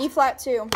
E flat too.